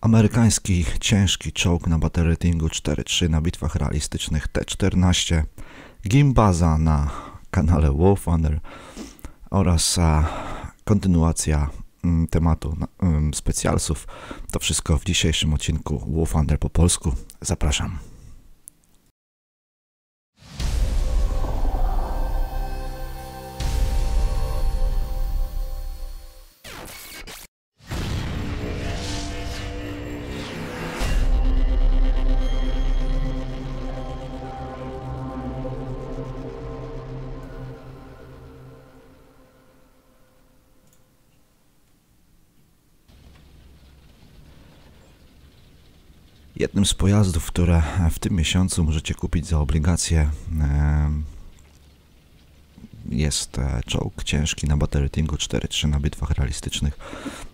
Amerykański ciężki czołg na battle ratingu 4.3 na bitwach realistycznych T-14, Gimbaza na kanale Warfunder oraz a, kontynuacja m, tematu m, specjalsów. To wszystko w dzisiejszym odcinku Warfunder po polsku. Zapraszam. Jednym z pojazdów, które w tym miesiącu możecie kupić za obligacje e, jest e, czołg ciężki na battle ratingu 4.3 na bitwach realistycznych.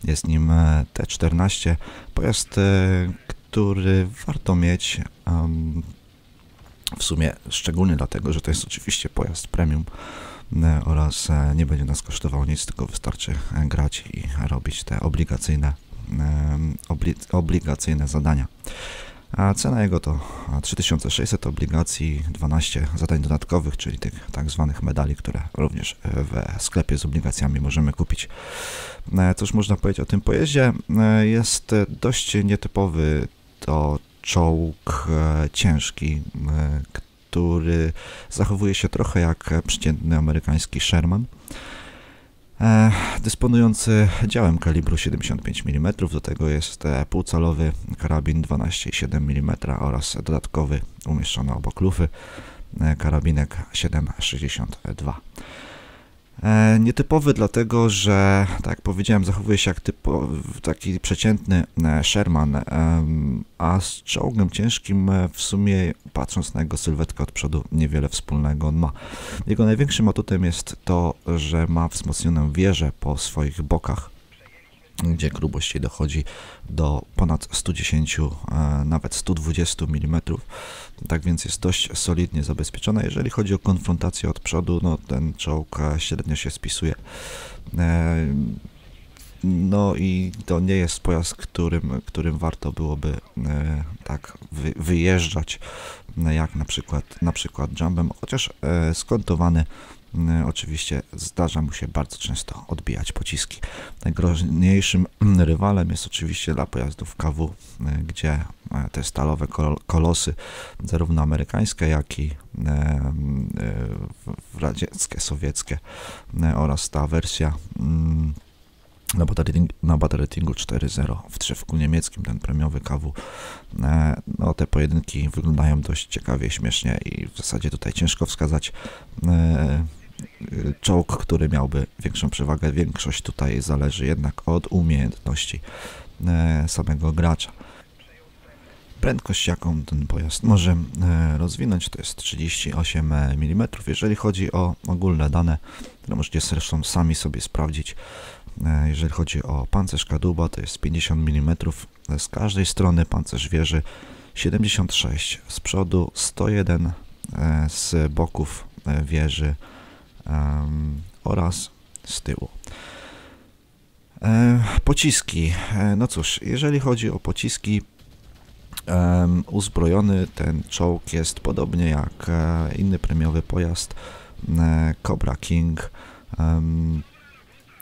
Jest nim e, T-14, pojazd, który warto mieć w sumie szczególnie dlatego, że to jest oczywiście pojazd premium oraz nie będzie nas kosztował nic, tylko wystarczy grać i robić te obligacyjne obli obligacyjne zadania. A cena jego to 3600 obligacji, 12 zadań dodatkowych, czyli tych tak zwanych medali, które również w sklepie z obligacjami możemy kupić. E, cóż można powiedzieć o tym pojeździe? E, jest dość nietypowy to czołg e, ciężki, który zachowuje się trochę jak przeciętny amerykański Sherman. E, dysponujący działem kalibru 75 mm, do tego jest e, półcalowy karabin 12,7 mm oraz dodatkowy umieszczony obok lufy e, karabinek 7,62 E, nietypowy dlatego, że tak jak powiedziałem, zachowuje się jak typo, taki przeciętny e, Sherman, a z czołgiem ciężkim e, w sumie, patrząc na jego sylwetkę od przodu, niewiele wspólnego on ma. Jego największym atutem jest to, że ma wzmocnioną wieżę po swoich bokach, gdzie grubość dochodzi do ponad 110, nawet 120 mm. Tak więc jest dość solidnie zabezpieczona. Jeżeli chodzi o konfrontację od przodu, no ten czołg średnio się spisuje. E, no i to nie jest pojazd, którym, którym warto byłoby e, tak wyjeżdżać, jak na przykład, na przykład jumbem, chociaż e, skontowany E, oczywiście zdarza mu się bardzo często odbijać pociski. Najgroźniejszym rywalem jest oczywiście dla pojazdów KW, e, gdzie e, te stalowe kolosy, zarówno amerykańskie, jak i radzieckie, sowieckie oraz ta wersja mm, na battle, na battle ratingu 4.0 w drzewku niemieckim, ten premiowy KW. No, te pojedynki wyglądają dość ciekawie, śmiesznie i w zasadzie tutaj ciężko wskazać czołg, który miałby większą przewagę. Większość tutaj zależy jednak od umiejętności e, samego gracza. Prędkość, jaką ten pojazd może e, rozwinąć, to jest 38 mm. Jeżeli chodzi o ogólne dane, które możecie zresztą sami sobie sprawdzić, e, jeżeli chodzi o pancerz kadłuba, to jest 50 mm. Z każdej strony pancerz wieży 76, z przodu 101, z boków wieży oraz z tyłu. E, pociski. E, no cóż, jeżeli chodzi o pociski, uzbrojony ten czołg jest podobnie jak e, inny premiowy pojazd e, Cobra King,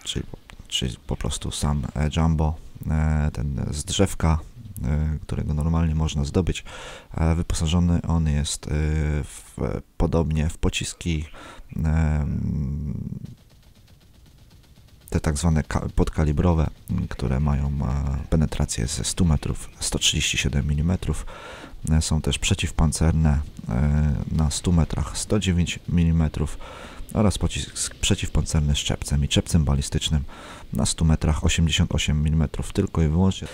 czyli, czyli po prostu sam e, Jumbo, e, ten z drzewka którego normalnie można zdobyć. Wyposażony on jest w, podobnie w pociski te tak zwane podkalibrowe, które mają penetrację ze 100 metrów, 137 mm. Są też przeciwpancerne e, na 100 metrach 109 mm oraz pocisk przeciwpancerny z czepcem i czepcem balistycznym na 100 metrach 88 mm tylko i wyłącznie.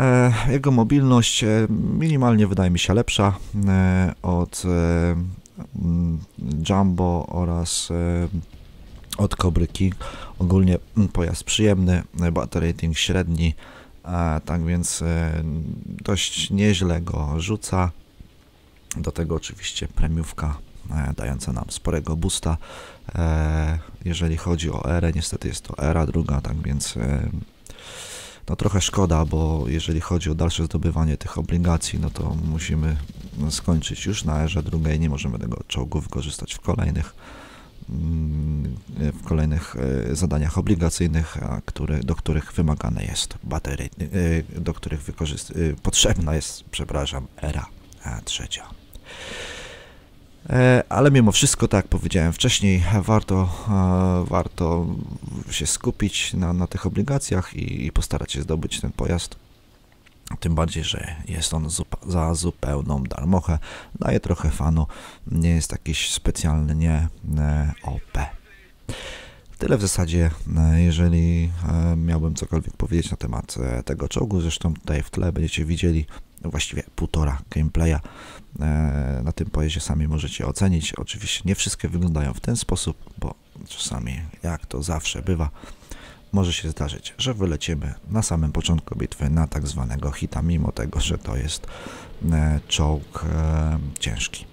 E, jego mobilność e, minimalnie wydaje mi się lepsza od Mm, Jumbo oraz e, od Cobry King. Ogólnie mm, pojazd przyjemny, battery rating średni, tak więc e, dość nieźle go rzuca. Do tego oczywiście premiówka e, dająca nam sporego boosta. Jeżeli chodzi o erę, niestety jest to era druga, tak więc No trochę szkoda, bo jeżeli chodzi o dalsze zdobywanie tych obligacji, no to musimy skończyć już na erze drugiej, nie możemy tego czołgu wykorzystać w kolejnych mm, w kolejnych e, zadaniach obligacyjnych, które, do których wymagane jest baterii, e, do których e, potrzebna jest, przepraszam, era trzecia. Ale mimo wszystko, tak jak powiedziałem wcześniej, warto, warto się skupić na, na tych obligacjach i, i postarać się zdobyć ten pojazd tym bardziej, że jest on za zupełną darmochę. Daje trochę fanu. Nie jest jakiś specjalnie e, OP. Tyle w zasadzie, e, jeżeli e, miałbym cokolwiek powiedzieć na temat tego czołgu. Zresztą tutaj w tle będziecie widzieli właściwie półtora gameplaya. Na tym pojeździe sami możecie ocenić. Oczywiście nie wszystkie wyglądają w ten sposób, bo czasami, jak to zawsze bywa, może się zdarzyć, że wylecimy na samym początku bitwy na tak zwanego hita, mimo tego, że to jest e, czołg e, ciężki.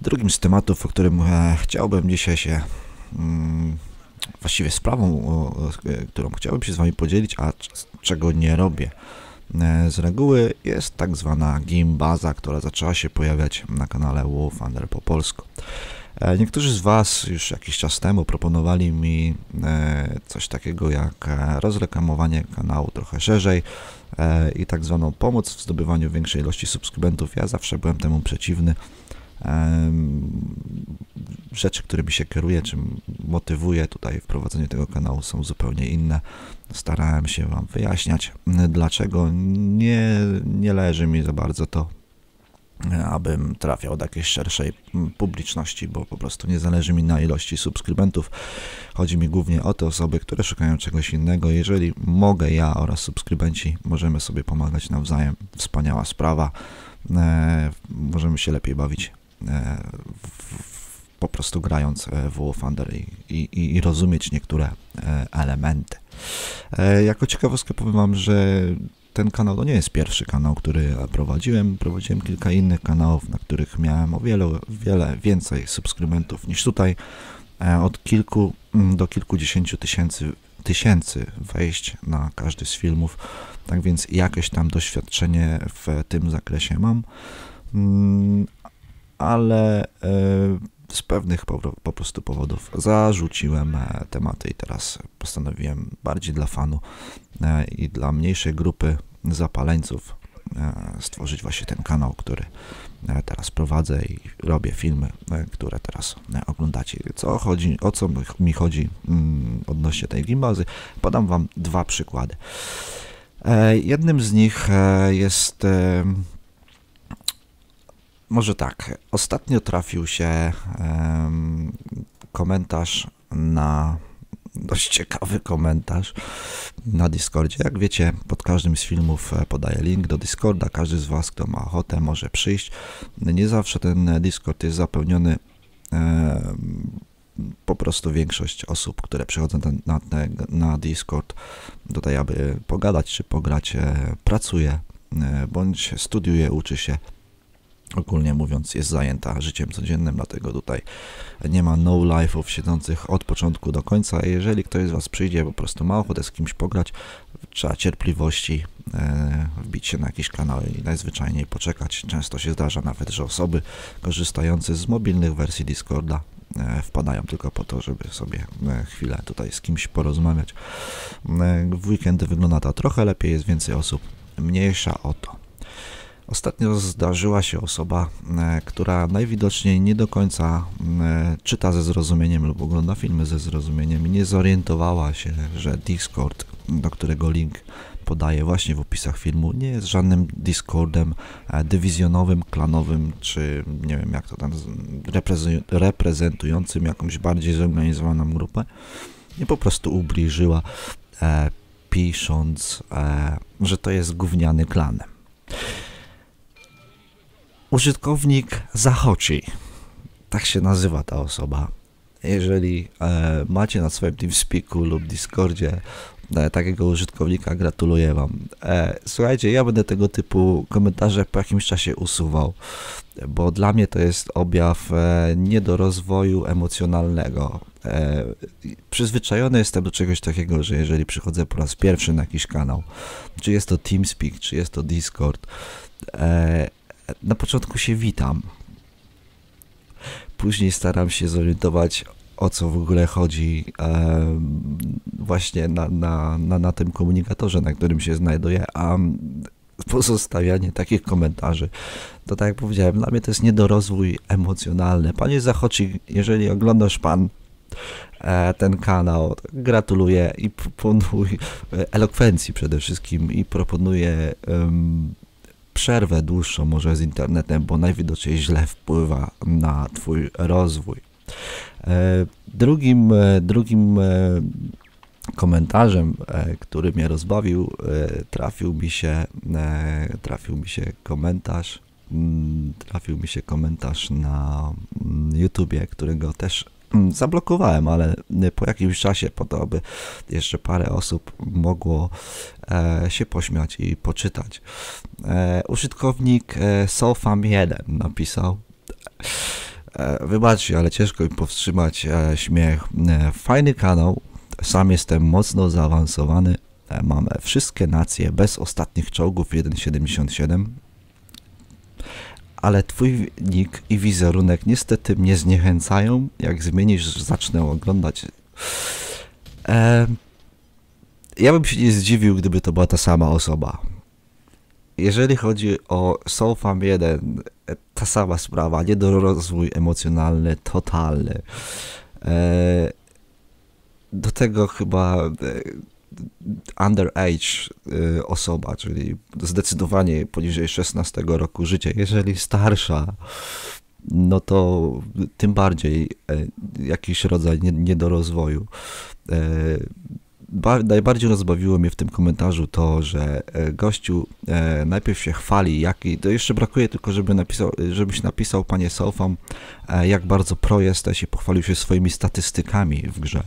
Drugim z tematów, o którym e, chciałbym dzisiaj się, mm, właściwie sprawą, o, którą chciałbym się z Wami podzielić, a czego nie robię z reguły, jest tak zwana gimbaza, która zaczęła się pojawiać na kanale Wolf Under po polsku. E, niektórzy z Was już jakiś czas temu proponowali mi e, coś takiego jak e, rozreklamowanie kanału trochę szerzej i tak zwaną pomoc w zdobywaniu większej ilości subskrybentów. Ja zawsze byłem temu przeciwny. Rzeczy, którymi się kieruję, czy motywuję tutaj w prowadzeniu tego kanału są zupełnie inne. Starałem się Wam wyjaśniać, dlaczego nie, nie leży mi za bardzo to abym trafiał do jakiejś szerszej publiczności, bo po prostu nie zależy mi na ilości subskrybentów. Chodzi mi głównie o te osoby, które szukają czegoś innego. Jeżeli mogę, ja oraz subskrybenci możemy sobie pomagać nawzajem. Wspaniała sprawa. E, możemy się lepiej bawić po prostu grając e, w War Thunder i, i, i rozumieć niektóre e, elementy. E, jako ciekawostkę powiem Wam, że ten kanał to nie jest pierwszy kanał, który prowadziłem. Prowadziłem kilka innych kanałów, na których miałem o wiele, wiele więcej subskrybentów niż tutaj. Od kilku mm, do kilkudziesięciu tysięcy, tysięcy wejść na każdy z filmów. Tak więc jakieś tam doświadczenie w tym zakresie mam. Ale e, z pewnych po, prostu powodów zarzuciłem e, tematy i teraz postanowiłem bardziej dla fanu e, i dla mniejszej grupy zapaleńców stworzyć właśnie ten kanał, który teraz prowadzę i robię filmy, które teraz oglądacie. Co chodzi, o co mi chodzi mm, odnośnie tej gimbazy? Podam Wam dwa przykłady. Jednym z nich jest może tak. Ostatnio trafił się um, komentarz na dość ciekawy komentarz na Discordzie. Jak wiecie, pod każdym z filmów e, podaję link do Discorda. Każdy z Was, kto ma ochotę, może przyjść. Nie zawsze ten Discord jest zapełniony. po prostu większość osób, które przychodzą na, na, na Discord tutaj, aby pogadać czy pograć, e, pracuje e, bądź studiuje, uczy się ogólnie mówiąc jest zajęta życiem codziennym, dlatego tutaj nie ma no life'ów siedzących od początku do końca. Jeżeli ktoś z Was przyjdzie, po prostu ma ochotę z kimś pograć, trzeba cierpliwości e, wbić się na jakiś kanał i najzwyczajniej poczekać. Często się zdarza nawet, że osoby korzystające z mobilnych wersji Discorda e, wpadają tylko po to, żeby sobie e, chwilę tutaj z kimś porozmawiać. E, w weekendy wygląda to trochę lepiej, jest więcej osób, mniejsza o to. Ostatnio zdarzyła się osoba, e, która najwidoczniej nie do końca e, czyta ze zrozumieniem lub ogląda filmy ze zrozumieniem i nie zorientowała się, że Discord, do którego link podaję właśnie w opisach filmu, nie jest żadnym Discordem e, dywizjonowym, klanowym, czy nie wiem jak to tam, reprezentującym jakąś bardziej zorganizowaną grupę. Nie po prostu ubliżyła, pisząc, że to jest gówniany klanem użytkownik Zachoci. Tak się nazywa ta osoba. Jeżeli e, macie na swoim TeamSpeaku lub Discordzie e, takiego użytkownika, gratuluję Wam. E, słuchajcie, ja będę tego typu komentarze po jakimś czasie usuwał, bo dla mnie to jest objaw e, niedorozwoju emocjonalnego. e, przyzwyczajony jestem do czegoś takiego, że jeżeli przychodzę po raz pierwszy na jakiś kanał, czy jest to TeamSpeak, czy jest to Discord, e, na początku się witam. Później staram się zorientować, o co w ogóle chodzi e, właśnie na, na, na, na tym komunikatorze, na którym się znajduję, a pozostawianie takich komentarzy, to tak jak powiedziałem, dla mnie to jest niedorozwój emocjonalny. Panie Zachoci, jeżeli oglądasz pan e, ten kanał, gratuluję i proponuję elokwencji przede wszystkim i proponuję przerwę dłuższą może z internetem, bo najwidoczniej źle wpływa na twój rozwój. E, drugim, e, drugim komentarzem, e, który mnie rozbawił, trafił mi się, trafił mi się komentarz, mm, trafił mi się komentarz na mm, YouTubie, którego też zablokowałem, ale po jakimś czasie, po to, aby jeszcze parę osób mogło się pośmiać i poczytać. Użytkownik Sofam1 napisał Wybaczcie, ale ciężko mi powstrzymać śmiech. Fajny kanał, sam jestem mocno zaawansowany. E, Mamy wszystkie nacje bez ostatnich czołgów 1.77. Ale twój nick i wizerunek niestety mnie zniechęcają. Jak zmienisz, zacznę oglądać. E, ja bym się nie zdziwił, gdyby to była ta sama osoba. Jeżeli chodzi o Soulfam 1, e, ta sama sprawa, niedorozwój emocjonalny, totalny. E, do tego chyba e, underage e, osoba, czyli zdecydowanie poniżej 16 roku życia. Jeżeli starsza, no to tym bardziej e, jakiś rodzaj niedorozwoju. Najbardziej rozbawiło mnie w tym komentarzu to, że gościu najpierw się chwali, jaki, to jeszcze brakuje tylko, żeby napisał, żebyś napisał, panie Sofam, jak bardzo pro jesteś i pochwalił się swoimi statystykami w grze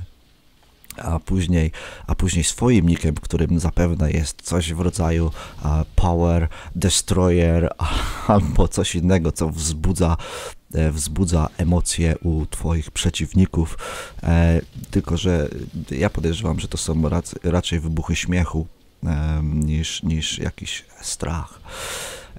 a później, a później swoim nickiem, którym zapewne jest coś w rodzaju Power Destroyer albo coś innego, co wzbudza e, wzbudza emocje u Twoich przeciwników. E, tylko, że ja podejrzewam, że to są raczej wybuchy śmiechu e, niż, niż jakiś strach.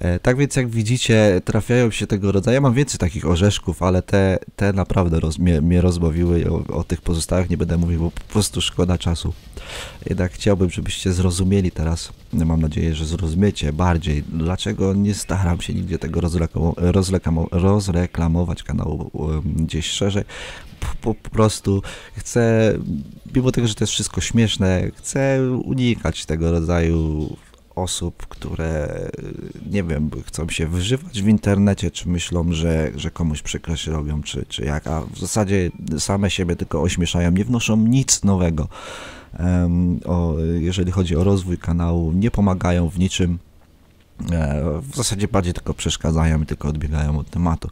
E, tak więc jak widzicie, trafiają się tego rodzaju. Ja mam więcej takich orzeszków, ale te, te naprawdę roz, mnie, mnie rozbawiły. O, o, tych pozostałych nie będę mówił, bo po prostu szkoda czasu. Jednak chciałbym, żebyście zrozumieli teraz, mam nadzieję, że zrozumiecie bardziej, dlaczego nie staram się nigdzie tego rozreklamować kanału gdzieś szerzej. Po, po prostu chcę, mimo tego, że to jest wszystko śmieszne, chcę unikać tego rodzaju osób, które, nie wiem, chcą się wyżywać w internecie, czy myślą, że, że komuś przykrość robią, czy, czy jak, a w zasadzie same siebie tylko ośmieszają, nie wnoszą nic nowego. O, jeżeli chodzi o rozwój kanału, nie pomagają w niczym. E, w zasadzie bardziej tylko przeszkadzają i tylko odbiegają od tematu.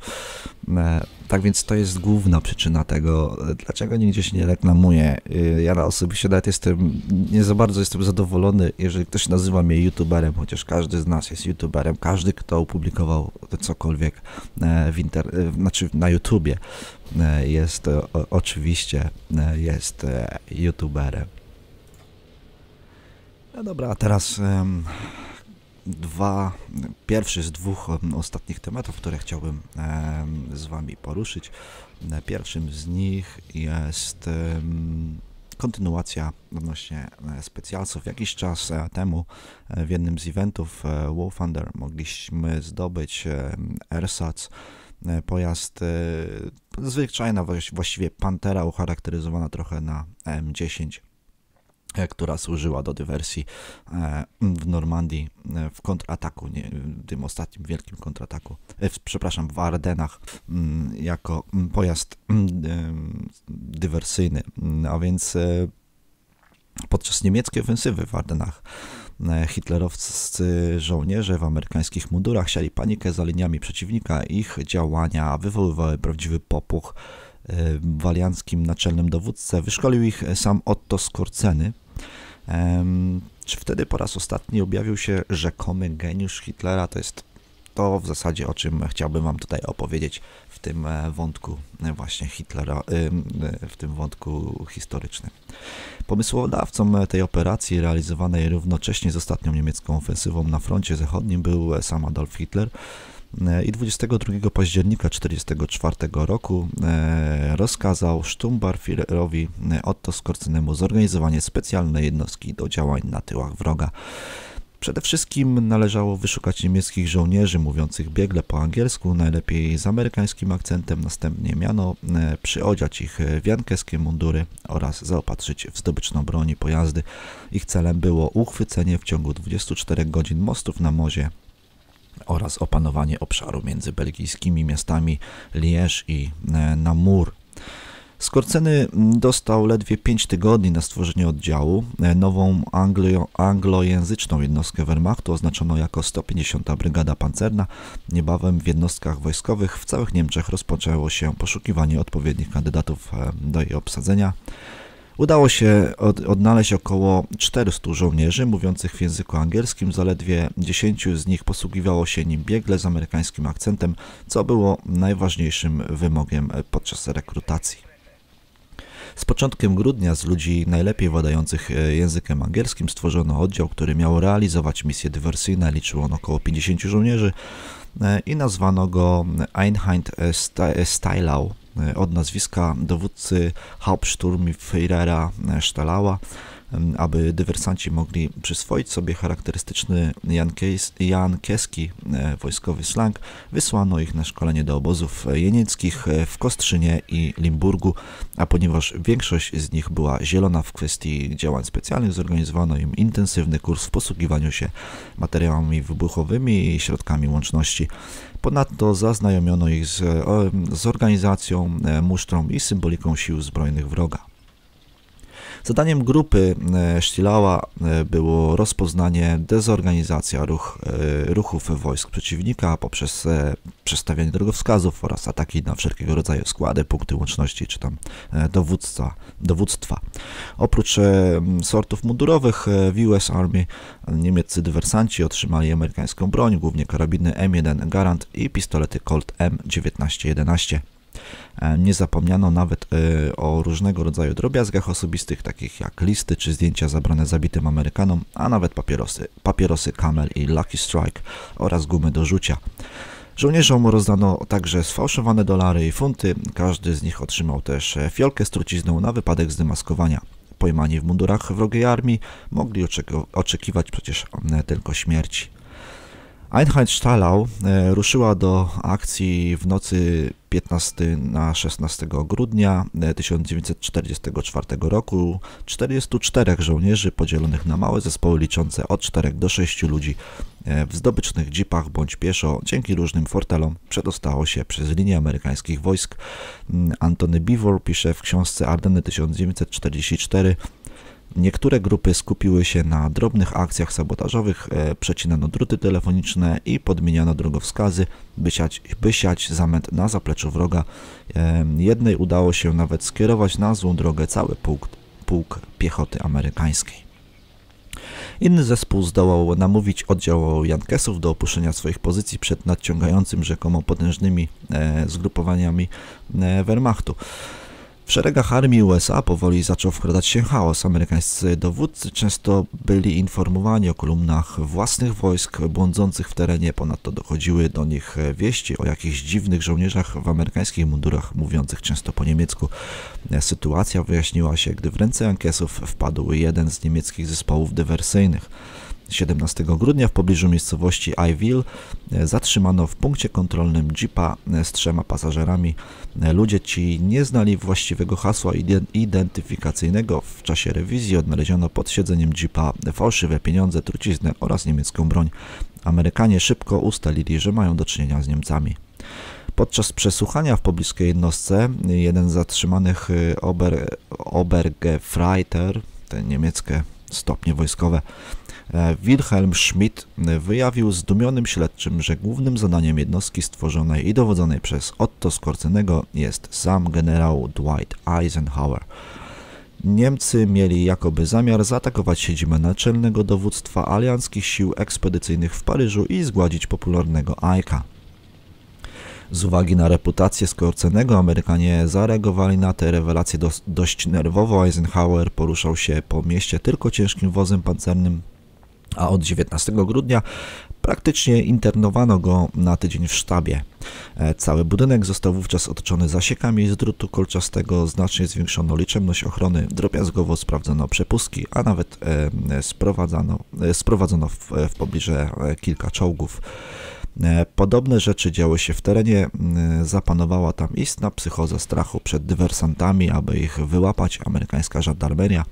E, tak więc to jest główna przyczyna tego, dlaczego nigdzie się nie reklamuje. E, ja osobiście nawet jestem, nie za bardzo jestem zadowolony, jeżeli ktoś nazywa mnie youtuberem, chociaż każdy z nas jest youtuberem, każdy, kto opublikował cokolwiek w inter, znaczy na YouTubie jest oczywiście jest youtuberem. No dobra, a teraz dwa, pierwszy z dwóch ostatnich tematów, które chciałbym z Wami poruszyć. Pierwszym z nich jest kontynuacja odnośnie e, specjalców. Jakiś czas e, temu e, w jednym z eventów War Thunder mogliśmy zdobyć ersatz, pojazd zwyczajna, właściwie Pantera ucharakteryzowana trochę na M10 E, która służyła do dywersji e, w Normandii e, w kontrataku, nie, tym ostatnim wielkim kontrataku, przepraszam, w Ardenach mm, jako mm, pojazd mm, dywersyjny, a więc podczas niemieckiej ofensywy w Ardenach hitlerowscy żołnierze w amerykańskich mundurach siali panikę za liniami przeciwnika. Ich działania wywoływały prawdziwy popuch w alianckim naczelnym dowódcę. Wyszkolił ich sam Otto Skorceny. Czy wtedy po raz ostatni objawił się rzekomy geniusz Hitlera? To jest to w zasadzie o czym chciałbym Wam tutaj opowiedzieć w tym wątku właśnie Hitlera, w tym wątku historycznym. Pomysłodawcą tej operacji realizowanej równocześnie z ostatnią niemiecką ofensywą na froncie zachodnim był sam Adolf Hitler, i 22 października 1944 roku e, rozkazał Sturmbannführerowi e, Otto Skorcynemu zorganizowanie specjalnej jednostki do działań na tyłach wroga. Przede wszystkim należało wyszukać niemieckich żołnierzy mówiących biegle po angielsku, najlepiej z amerykańskim akcentem, następnie miano e, przyodziać ich w jankeskie mundury oraz zaopatrzyć w zdobyczną broń i pojazdy. Ich celem było uchwycenie w ciągu 24 godzin mostów na morze oraz opanowanie obszaru między belgijskimi miastami Liège i e, Namur. Skorceny dostał ledwie 5 tygodni na stworzenie oddziału. E, nową anglo, anglojęzyczną jednostkę Wehrmachtu oznaczono jako 150. Brygada Pancerna. Niebawem w jednostkach wojskowych w całych Niemczech rozpoczęło się poszukiwanie odpowiednich kandydatów e, do jej obsadzenia. Udało się od, odnaleźć około 400 żołnierzy mówiących w języku angielskim, zaledwie 10 z nich posługiwało się nim biegle z amerykańskim akcentem, co było najważniejszym wymogiem podczas rekrutacji. Z początkiem grudnia z ludzi najlepiej władających e, językiem angielskim stworzono oddział, który miał realizować misje dywersyjne. Liczył on około 50 żołnierzy e, i nazwano go Einheit Stylau, od nazwiska dowódcy Hauptsturmführera Stalała, aby dywersanci mogli przyswoić sobie charakterystyczny jankieski e, wojskowy slang, wysłano ich na szkolenie do obozów jenieckich w Kostrzynie i Limburgu, a ponieważ większość z nich była zielona w kwestii działań specjalnych, zorganizowano im intensywny kurs w posługiwaniu się materiałami wybuchowymi i środkami łączności. Ponadto zaznajomiono ich z, z organizacją, e, musztrą i symboliką sił zbrojnych wroga. Zadaniem grupy e, Sztilała e, było rozpoznanie, dezorganizacja ruch, e, ruchów wojsk przeciwnika poprzez przestawianie drogowskazów oraz ataki na wszelkiego rodzaju składy, punkty łączności czy tam dowództwa. Oprócz sortów mundurowych w US Army niemieccy dywersanci otrzymali amerykańską broń, głównie karabiny M1 Garand i pistolety Colt M1911. E, nie zapomniano nawet e, o różnego rodzaju drobiazgach osobistych, takich jak listy czy zdjęcia zabrane zabitym Amerykanom, a nawet papierosy, papierosy Camel i Lucky Strike oraz gumy do rzucia. Żołnierzom rozdano także sfałszowane dolary i funty, każdy z nich otrzymał też e, fiolkę z trucizną na wypadek zdemaskowania. Pojmani w mundurach wrogiej armii mogli oczekiwać przecież tylko śmierci. Einheit Stalau e, ruszyła do akcji w nocy 15 na 16 grudnia 1944 e, roku. 44 żołnierzy podzielonych na małe zespoły liczące od 4 do 6 ludzi e, w zdobycznych jeepach bądź pieszo dzięki różnym fortelom przedostało się przez linię amerykańskich wojsk. Mm, Antony Beaver pisze w książce Ardeny 1944 Niektóre grupy skupiły się na drobnych akcjach sabotażowych, e, przecinano druty telefoniczne i podmieniano drogowskazy, by siać, by siać zamęt na zapleczu wroga. E, jednej udało się nawet skierować na złą drogę cały pułk, pułk piechoty amerykańskiej. Inny zespół zdołał namówić oddział Jankesów do opuszczenia swoich pozycji przed nadciągającym rzekomo potężnymi e, zgrupowaniami Wehrmachtu. W szeregach armii USA powoli zaczął wkradać się chaos. Amerykańscy dowódcy często byli informowani o kolumnach własnych wojsk błądzących w terenie. Ponadto dochodziły do nich wieści o jakichś dziwnych żołnierzach w amerykańskich mundurach mówiących często po niemiecku. Sytuacja wyjaśniła się, gdy w ręce Jankesów wpadł jeden z niemieckich zespołów dywersyjnych. 17 grudnia w pobliżu miejscowości Iville zatrzymano w punkcie kontrolnym jeepa z trzema pasażerami. Ludzie ci nie znali właściwego hasła identyfikacyjnego. W czasie rewizji odnaleziono pod siedzeniem jeepa fałszywe pieniądze, truciznę oraz niemiecką broń. Amerykanie szybko ustalili, że mają do czynienia z Niemcami. Podczas przesłuchania w pobliskiej jednostce jeden z zatrzymanych Ober, Obergefreiter, te niemieckie stopnie wojskowe, E, Wilhelm Schmidt wyjawił zdumionym śledczym, że głównym zadaniem jednostki stworzonej i dowodzonej przez Otto Skorcenego jest sam generał Dwight Eisenhower. Niemcy mieli jakoby zamiar zaatakować siedzibę naczelnego dowództwa alianckich sił ekspedycyjnych w Paryżu i zgładzić popularnego Aika. Z uwagi na reputację skorcenego Amerykanie zareagowali na te rewelacje do, dość nerwowo. Eisenhower poruszał się po mieście tylko ciężkim wozem pancernym, a od 19 grudnia praktycznie internowano go na tydzień w sztabie. E, cały budynek został wówczas otoczony zasiekami z drutu kolczastego, znacznie zwiększono liczebność ochrony, drobiazgowo sprawdzono przepustki, a nawet e, sprowadzano, e, sprowadzono w, w pobliże kilka czołgów. E, podobne rzeczy działy się w terenie, zapanowała tam istna psychoza strachu przed dywersantami, aby ich wyłapać. Amerykańska żandarmeria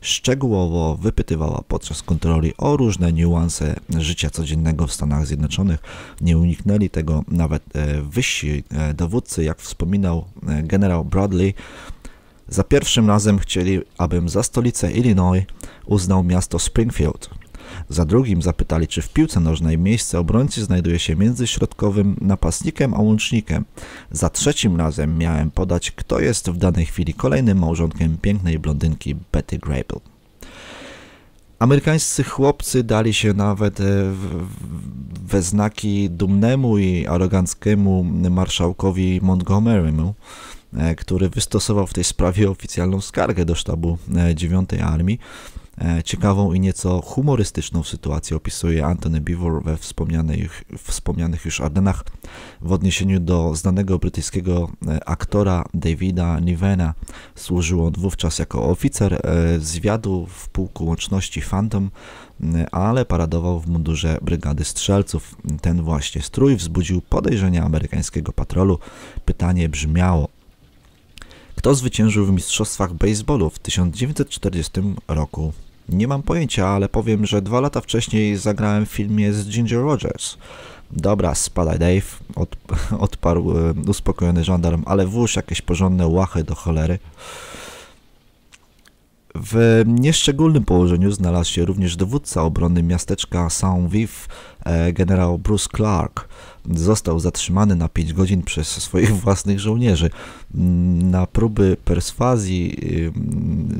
szczegółowo wypytywała podczas kontroli o różne niuanse życia codziennego w Stanach Zjednoczonych. Nie uniknęli tego nawet e, wyżsi e, dowódcy, jak wspominał generał Bradley. Za pierwszym razem chcieli, abym za stolicę Illinois uznał miasto Springfield. Za drugim zapytali, czy w piłce nożnej miejsce obrońcy znajduje się między środkowym napastnikiem a łącznikiem. Za trzecim razem miałem podać, kto jest w danej chwili kolejnym małżonkiem pięknej blondynki Betty Grable. Amerykańscy chłopcy dali się nawet e, we znaki dumnemu i aroganckiemu marszałkowi Montgomery'mu, e, który wystosował w tej sprawie oficjalną skargę do sztabu 9 e, Armii. E, ciekawą i nieco humorystyczną sytuację opisuje Anthony Beevor we wspomnianych, wspomnianych już Ardenach w odniesieniu do znanego brytyjskiego e, aktora Davida Nivena. Służył on wówczas jako oficer e, zwiadu w pułku łączności Phantom, ale paradował w mundurze brygady strzelców. Ten właśnie strój wzbudził podejrzenia amerykańskiego patrolu. Pytanie brzmiało, kto zwyciężył w mistrzostwach baseballu w 1940 roku? Nie mam pojęcia, ale powiem, że dwa lata wcześniej zagrałem w filmie z Ginger Rogers. Dobra, spadaj Dave, od, odparł e, uspokojony żandarm, ale włóż jakieś porządne łachy do cholery. W nieszczególnym położeniu znalazł się również dowódca obrony miasteczka Saint-Viv, e, generał Bruce Clark. Został zatrzymany na 5 godzin przez swoich własnych żołnierzy. Na próby perswazji,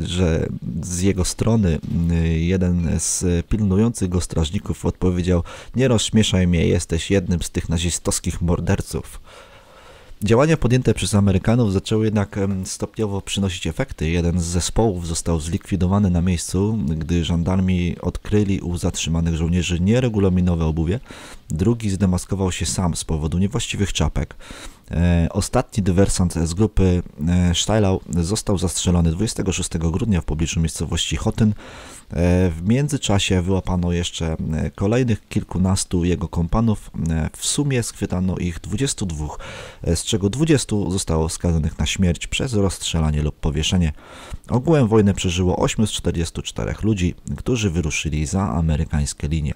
y, że z jego strony y, jeden z pilnujących go strażników odpowiedział: Nie rozśmieszaj mnie, jesteś jednym z tych nazistowskich morderców. Działania podjęte przez Amerykanów zaczęły jednak stopniowo przynosić efekty. Jeden z zespołów został zlikwidowany na miejscu, gdy żandarmi odkryli u zatrzymanych żołnierzy nieregulaminowe obuwie. Drugi zdemaskował się sam z powodu niewłaściwych czapek. E, ostatni dywersant z grupy e, Steilau został zastrzelony 26 grudnia w pobliżu miejscowości Hotyn. E, w międzyczasie wyłapano jeszcze kolejnych kilkunastu jego kompanów. W sumie schwytano ich 22, z czego 20 zostało skazanych na śmierć przez rozstrzelanie lub powieszenie. Ogółem wojnę przeżyło 8 z 44 ludzi, którzy wyruszyli za amerykańskie linie.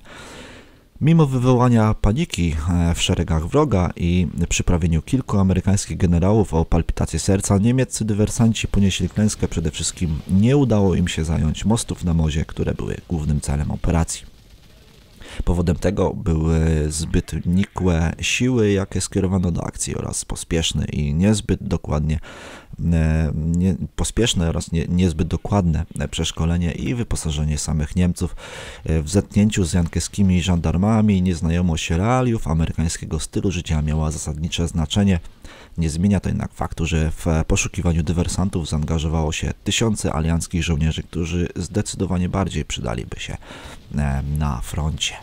Mimo wywołania paniki e, w szeregach wroga i przyprawieniu kilku amerykańskich generałów o palpitację serca, niemieccy dywersanci ponieśli klęskę. Przede wszystkim nie udało im się zająć mostów na mozie, które były głównym celem operacji. Powodem tego były zbyt nikłe siły, jakie skierowano do akcji oraz pospieszne i niezbyt dokładnie e, nie, pospieszne oraz nie, niezbyt dokładne przeszkolenie i wyposażenie samych Niemców e, w zetknięciu z jankeskimi żandarmami nieznajomość realiów amerykańskiego stylu życia miała zasadnicze znaczenie. Nie zmienia to jednak faktu, że w poszukiwaniu dywersantów zaangażowało się tysiące alianckich żołnierzy, którzy zdecydowanie bardziej przydaliby się e, na froncie.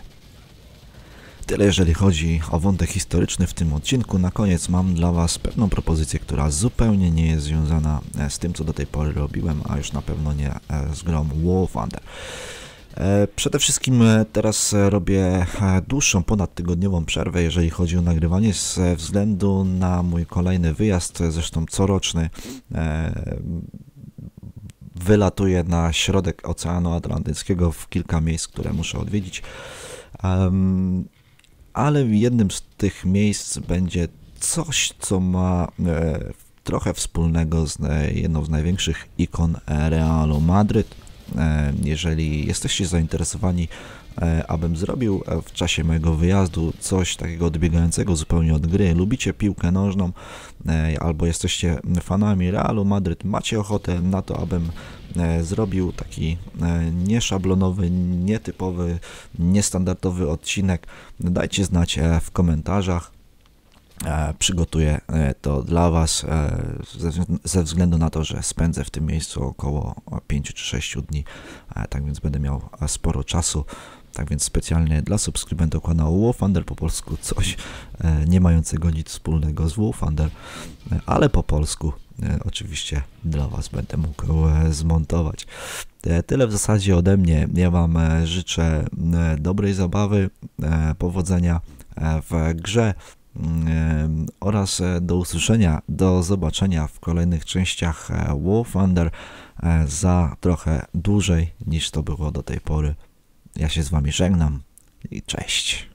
Tyle jeżeli chodzi o wątek historyczny w tym odcinku. Na koniec mam dla Was pewną propozycję, która zupełnie nie jest związana e, z tym, co do tej pory robiłem, a już na pewno nie e, z grą War Thunder. E, przede wszystkim teraz robię dłuższą, ponadtygodniową przerwę, jeżeli chodzi o nagrywanie, ze względu na mój kolejny wyjazd, zresztą coroczny. Wylatuję na środek Oceanu Atlantyckiego w kilka miejsc, które muszę odwiedzić ale jednym z tych miejsc będzie coś, co ma e, trochę wspólnego z e, jedną z największych ikon Realu Madryt. E, jeżeli jesteście zainteresowani, e, abym zrobił w czasie mojego wyjazdu coś takiego odbiegającego zupełnie od gry, lubicie piłkę nożną albo jesteście fanami Realu Madryt, macie ochotę na to, abym zrobił taki nieszablonowy, nietypowy, niestandardowy odcinek, dajcie znać w komentarzach. E, przygotuję e, to dla Was e, ze względu na to, że spędzę w tym miejscu około 5 czy 6 dni, tak więc będę miał sporo czasu. Tak więc specjalnie dla subskrybentów kanału Wolfander po polsku coś nie mającego nic wspólnego z Wolfander, ale po polsku oczywiście dla Was będę mógł zmontować. Tyle w zasadzie ode mnie. Ja Wam życzę dobrej zabawy, powodzenia w grze oraz e, do usłyszenia, do zobaczenia w kolejnych częściach e, Wolf Thunder e, za trochę dłużej niż to było do tej pory. Ja się z Wami żegnam i cześć.